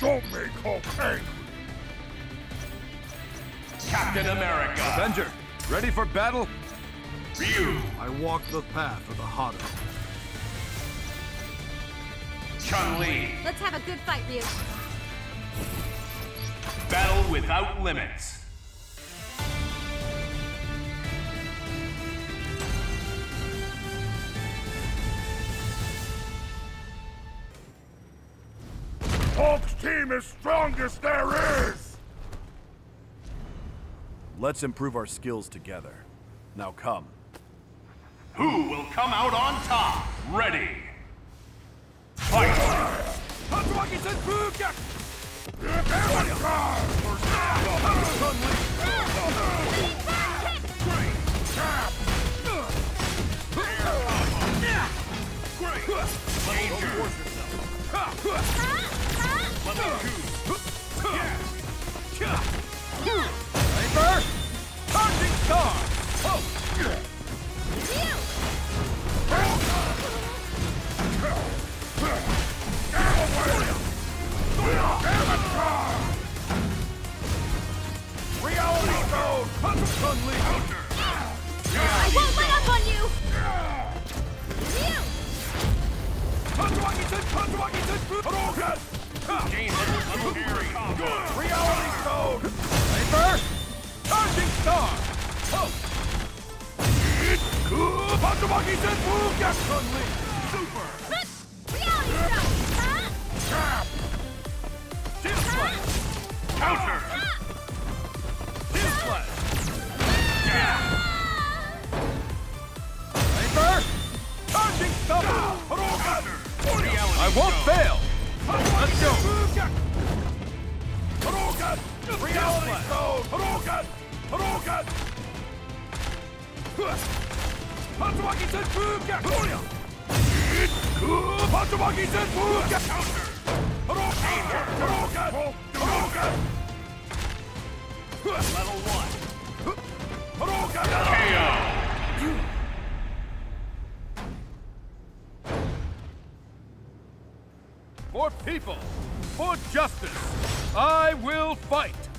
Don't make Hulk angry! Captain America. Avenger, ready for battle? Ryu. I walk the path of the Hado. Chun-Li. Let's have a good fight, Ryu. Battle without limits. Hulk's team is strongest there is! Let's improve our skills together. Now come. Who will come out on top? Ready. Fight! Charging Stone! Chun-Li! I won't let Gain legendary combo. Reality Stone! Paper! Charging Star! Tatsumaki Senpu! Get Chun-Li! Super! Reality Stone! Huh? Shield Slash! Counter. Shield Slash! Paper! Charging Star! Reality I won't fail! Let's go! Level one. Hadouken! For people, for justice, I will fight!